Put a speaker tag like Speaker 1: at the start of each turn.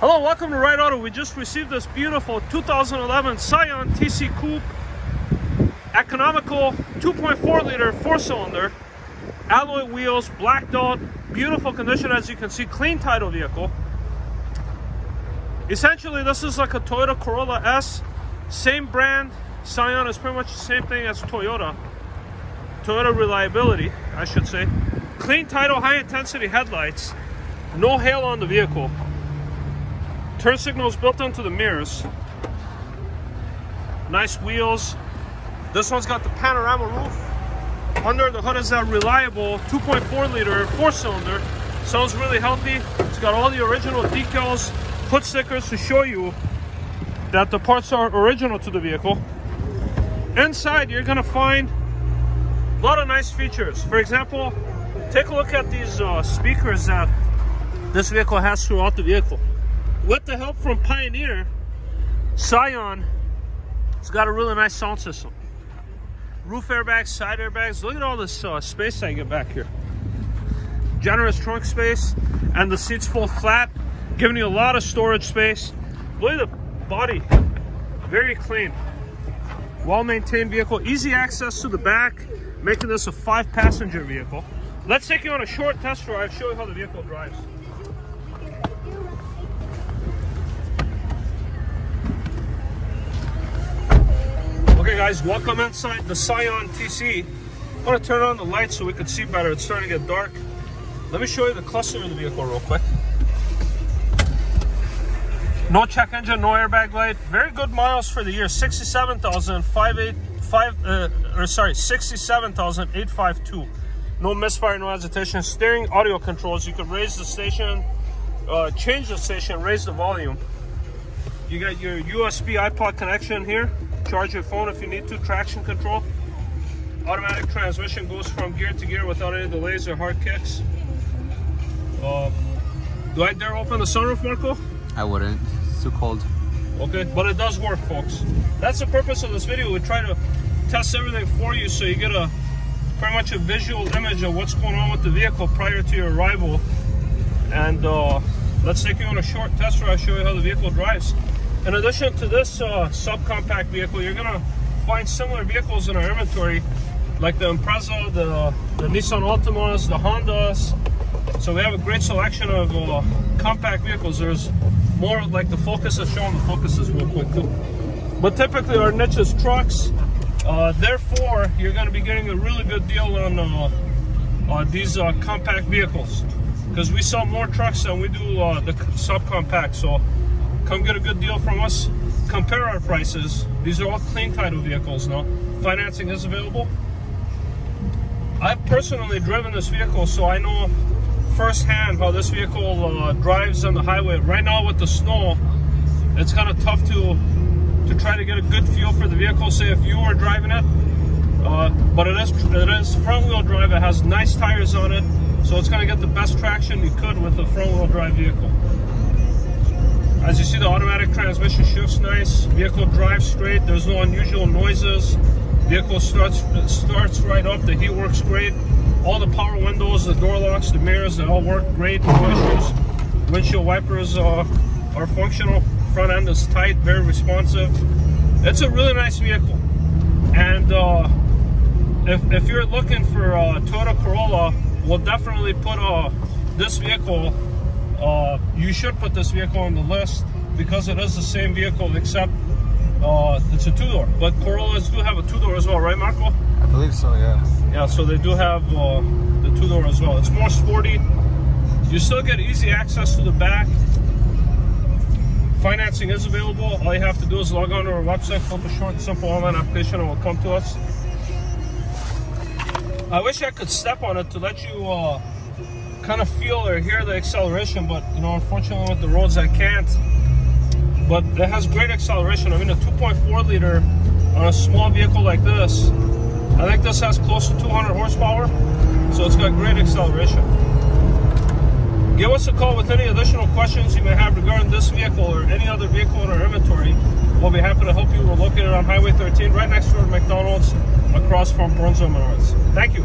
Speaker 1: Hello, welcome to Ride Auto. We just received this beautiful 2011 Scion TC Coupe. Economical 2.4 liter four cylinder. Alloy wheels, blacked out, beautiful condition as you can see, clean title vehicle. Essentially, this is like a Toyota Corolla S. Same brand. Scion is pretty much the same thing as Toyota. Toyota reliability, I should say. Clean title, high intensity headlights. No hail on the vehicle. Turn signals built into the mirrors. Nice wheels. This one's got the panorama roof. Under the hood is that reliable 2.4 liter four cylinder. Sounds really healthy. It's got all the original decals, put stickers to show you that the parts are original to the vehicle. Inside, you're gonna find a lot of nice features. For example, take a look at these uh, speakers that this vehicle has throughout the vehicle with the help from Pioneer, Scion, it's got a really nice sound system. Roof airbags, side airbags. Look at all this uh, space I get back here. Generous trunk space, and the seats fold flat, giving you a lot of storage space. Look at the body, very clean. Well-maintained vehicle, easy access to the back, making this a five-passenger vehicle. Let's take you on a short test drive, show you how the vehicle drives. Guys, welcome inside the Scion TC. I want to turn on the lights so we can see better. It's starting to get dark. Let me show you the cluster of the vehicle real quick. No check engine, no airbag light. Very good miles for the year. 67,585, uh, or sorry, 67,852. No misfire, no agitation. Steering audio controls. You can raise the station, uh, change the station, raise the volume. You got your USB iPod connection here. Charge your phone if you need to. Traction control. Automatic transmission goes from gear to gear without any delays or hard kicks. Uh, do I dare open the sunroof, Marco?
Speaker 2: I wouldn't. It's too cold.
Speaker 1: Okay, but it does work, folks. That's the purpose of this video. We try to test everything for you so you get a pretty much a visual image of what's going on with the vehicle prior to your arrival. And uh, let's take you on a short test ride, show you how the vehicle drives. In addition to this uh, subcompact vehicle, you're gonna find similar vehicles in our inventory, like the Impreza, the, the Nissan Altimas, the Hondas. So we have a great selection of uh, compact vehicles. There's more like the Focus is showing the Focuses real quick too. But typically our niche is trucks. Uh, therefore, you're gonna be getting a really good deal on uh, uh, these uh, compact vehicles because we sell more trucks than we do uh, the subcompact. So come get a good deal from us. Compare our prices. These are all clean title vehicles now. Financing is available. I've personally driven this vehicle, so I know firsthand how this vehicle uh, drives on the highway. Right now with the snow, it's kind of tough to to try to get a good feel for the vehicle. Say if you were driving it, uh, but it is it is front wheel drive. It has nice tires on it, so it's going to get the best traction you could with a front wheel drive vehicle. As you see, the automatic transmission shifts nice. Vehicle drives straight. There's no unusual noises. Vehicle starts starts right up. The heat works great. All the power windows, the door locks, the mirrors, they all work great. No issues. Windshield wipers uh, are functional. Front end is tight, very responsive. It's a really nice vehicle. And uh, if, if you're looking for a Toyota Corolla, we'll definitely put uh, this vehicle uh, you should put this vehicle on the list because it is the same vehicle except uh, it's a two-door. But Corollas do have a two-door as well, right, Marco?
Speaker 2: I believe so, yeah.
Speaker 1: Yeah, so they do have uh, the two-door as well. It's more sporty. You still get easy access to the back. Financing is available. All you have to do is log on to our website, fill a short, simple online application, and it will come to us. I wish I could step on it to let you uh, kind of feel or hear the acceleration, but you know, unfortunately with the roads I can't. But it has great acceleration. I mean, a 2.4 liter on a small vehicle like this, I think this has close to 200 horsepower, so it's got great acceleration. Give us a call with any additional questions you may have regarding this vehicle or any other vehicle in our inventory. We'll be happy to help you. We're located on Highway 13, right next to McDonald's, across from Burns Menards. Thank you.